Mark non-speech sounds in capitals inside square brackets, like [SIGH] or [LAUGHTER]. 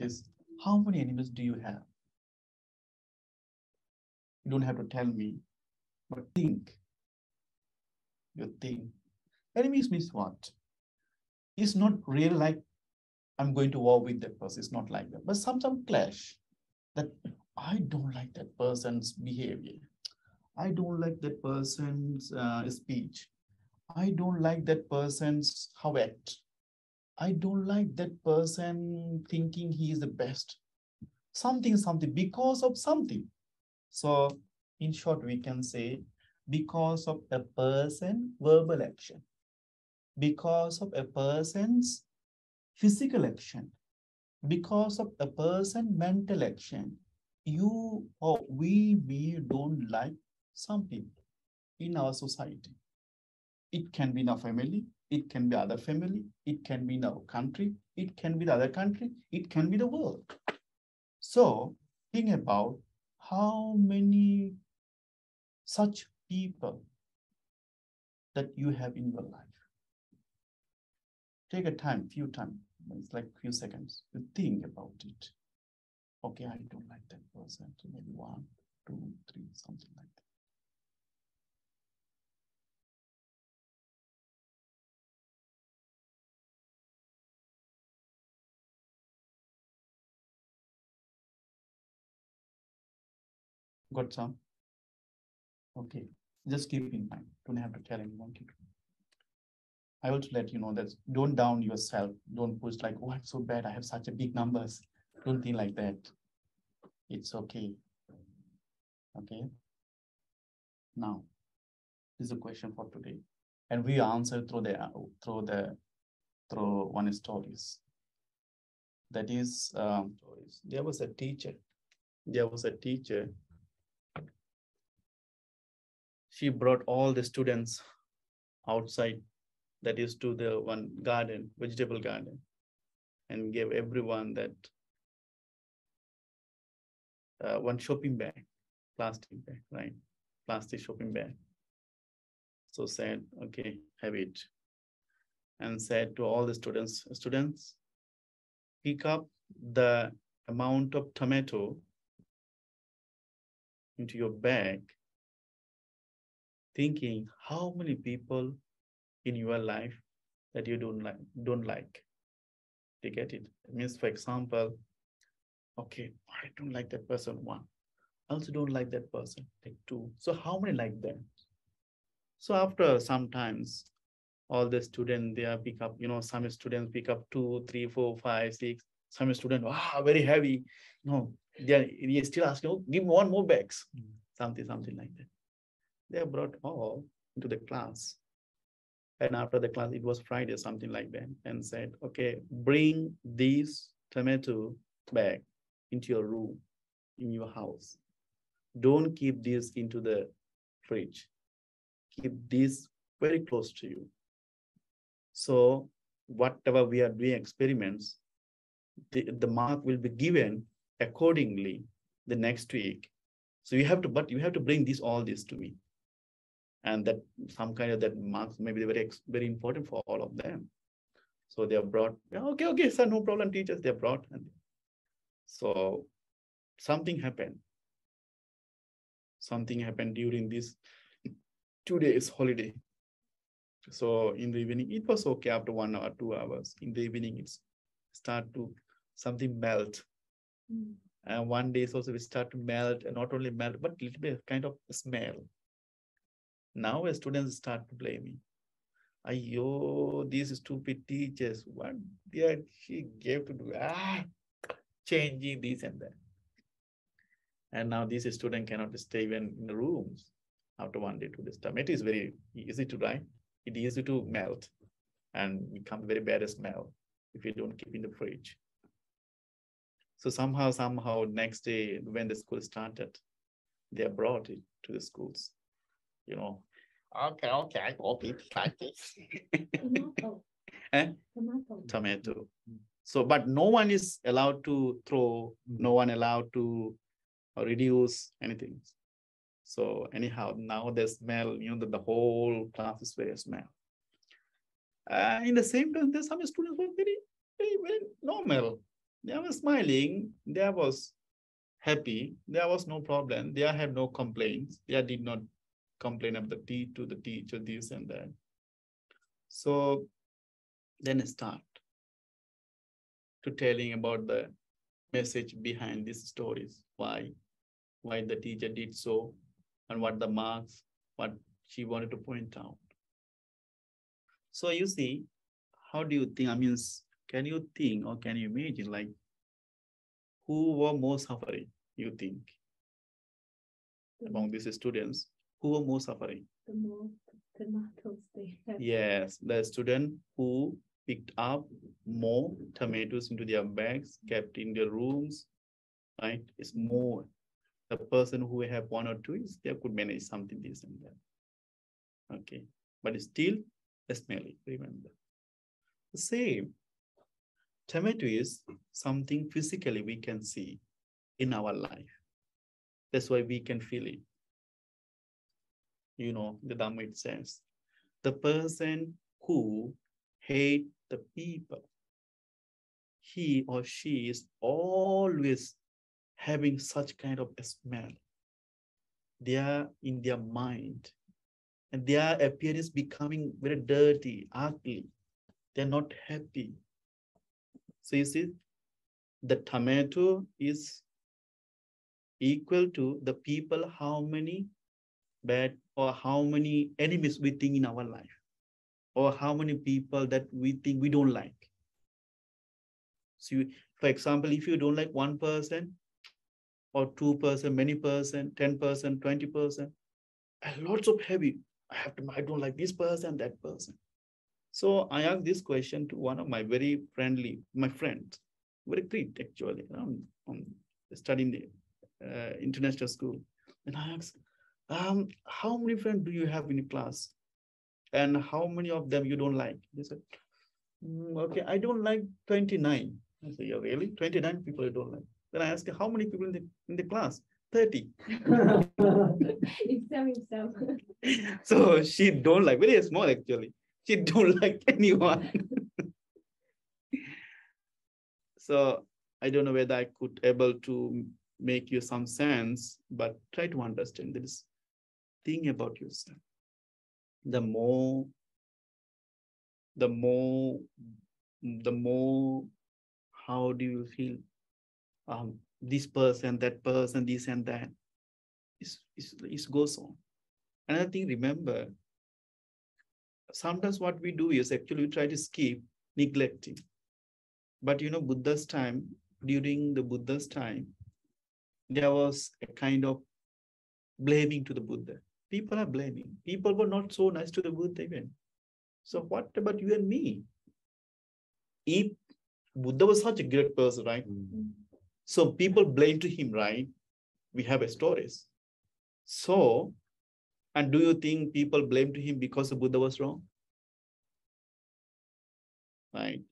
is how many enemies do you have? You don't have to tell me, but think. You think. Enemies means what? It's not real like I'm going to war with that person. It's not like that. But some some clash that I don't like that person's behavior. I don't like that person's uh, speech. I don't like that person's how act. I don't like that person thinking he is the best. Something, something, because of something. So in short, we can say because of a person verbal action, because of a person's physical action, because of a person mental action, you or we, we don't like something in our society. It can be in our family, it can be other family, it can be in our country, it can be the other country, it can be the world. So think about how many such people that you have in your life. Take a time, few time, it's like few seconds to think about it. Okay, I don't like that person. So maybe one, two, three, something Got some? Okay, just keep in mind. Don't have to tell anyone. I to let you know that don't down yourself. Don't push like, oh, I'm so bad. I have such a big numbers. Don't think like that. It's okay. Okay. Now, this is a question for today, and we answer through the through the through one stories. That is, um, there was a teacher. There was a teacher she brought all the students outside that is to the one garden vegetable garden and gave everyone that uh, one shopping bag plastic bag right? Plastic shopping bag. So said okay have it. And said to all the students students pick up the amount of tomato into your bag thinking how many people in your life that you don't like don't like. You get it? it means for example okay i don't like that person one. I also don't like that person like two. So how many like them? So after sometimes all the students they are pick up you know some students pick up two three four five six. Some students wow very heavy. No they are, they are still asking oh, give me one more bags. Mm. something something like that they brought all into the class. And after the class, it was Friday, something like that, and said, okay, bring this tomato bag into your room, in your house. Don't keep this into the fridge. Keep this very close to you. So whatever we are doing experiments, the, the mark will be given accordingly the next week. So you have to, but you have to bring this all this to me and that some kind of that marks may be very very important for all of them. So they have brought okay okay sir no problem teachers they have brought and so something happened. Something happened during this two days holiday. So in the evening it was okay after one or two hours. In the evening it's start to something melt. Mm. and one day also we start to melt and not only melt but little bit kind of smell now students start to blame me. Ayo, these stupid teachers, what did she gave to do? Ah, changing this and that. And now this student cannot stay even in the rooms after one day, two days time. It is very easy to write. It is easy to melt and become very bad smell if you don't keep in the fridge. So somehow, somehow, next day when the school started, they brought it to the schools. You know, Okay, okay, I got it like this. Tomato. eh? Tomato. Tomato. So, but no one is allowed to throw, no one allowed to reduce anything. So anyhow, now the smell, you know, that the whole class is very smell. Uh, in the same time, there's some students who are very, very, very normal. They were smiling. There was happy. There was no problem. They had no complaints. They did not complain of the tea to the teacher, this and that. So then start to telling about the message behind these stories. Why? Why the teacher did so and what the marks, what she wanted to point out. So you see, how do you think? I mean, can you think or can you imagine like who were more suffering, you think, among these students? Who were more suffering? The more tomatoes they have. Yes, the student who picked up more tomatoes into their bags, kept in their rooms, right? Is more. The person who have one or two is they could manage something this and that. Okay, but it's still smelly, remember. The same. Tomato is something physically we can see in our life. That's why we can feel it. You know, the Dhamma it says, the person who hate the people, he or she is always having such kind of a smell. They are in their mind and their appearance becoming very dirty, ugly. They're not happy. So you see, the tomato is equal to the people, how many bad or how many enemies we think in our life, or how many people that we think we don't like. So, you, for example, if you don't like one person, or two person, many person, 10 person, 20 person, and lots of heavy. I have to, I don't like this person, that person. So I asked this question to one of my very friendly, my friends, very great actually, um, studying the uh, international school. And I asked, um, how many friends do you have in class? And how many of them you don't like? He said, mm, okay, I don't like 29. I said, yeah, really? 29 people you don't like. Then I asked, how many people in the, in the class? 30. [LAUGHS] himself, himself. so she don't like, very small actually. She don't [LAUGHS] like anyone. so I don't know whether I could able to make you some sense, but try to understand this thing about yourself. The more, the more, the more, how do you feel? Um, this person, that person, this and that. It's, it goes on. Another thing, remember, sometimes what we do is actually we try to skip neglecting. But you know, Buddha's time, during the Buddha's time, there was a kind of blaming to the Buddha. People are blaming. People were not so nice to the Buddha even. So what about you and me? If Buddha was such a great person, right? Mm. So people blame to him, right? We have a stories. So, and do you think people blame to him because the Buddha was wrong? Right?